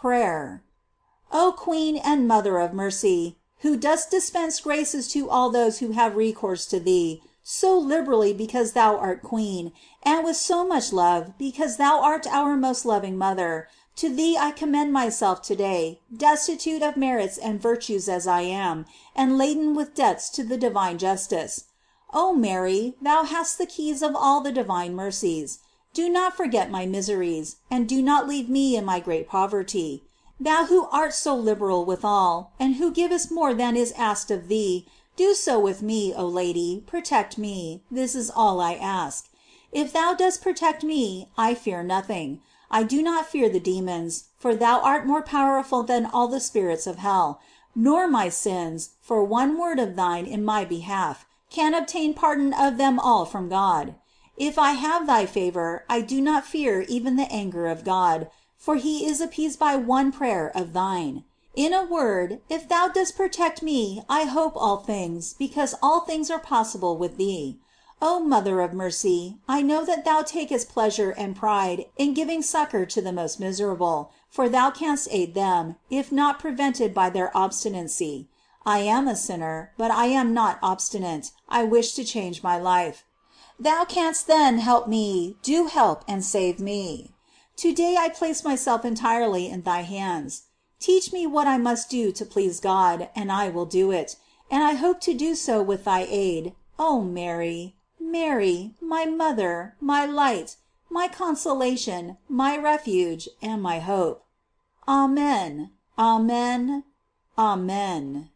PRAYER. Oh queen and mother of mercy, who dost dispense graces to all those who have recourse to thee, so liberally because thou art queen, and with so much love because thou art our most loving mother, to thee I commend myself to day, destitute of merits and virtues as I am, and laden with debts to the divine justice. Oh Mary, thou hast the keys of all the divine mercies. Do not forget my miseries, and do not leave me in my great poverty. Thou who art so liberal withal, and who givest more than is asked of thee, do so with me, oh Lady, protect me, this is all I ask. If thou dost protect me, I fear nothing. I do not fear the demons, for thou art more powerful than all the spirits of hell; nor my sins, for one word of thine in my behalf can obtain pardon of them all from God. If I have thy favor, I do not fear even the anger of God, for he is appeased by one prayer of thine. In a word, if thou dost protect me I hope all things, because all things are possible with thee. Oh mother of mercy, I know that thou takest pleasure and pride in giving succor to the most miserable, for thou canst aid them, if not prevented by their obstinacy. I am a sinner, but I am not obstinate, I wish to change my life. Thou canst then help me, do help and save me. To day I place myself entirely in thy hands. Teach me what I must do to please God, and I will do it; and I hope to do so with thy aid. Oh Mary, Mary, my mother, my light, my consolation, my refuge, and my hope. Amen, amen, amen.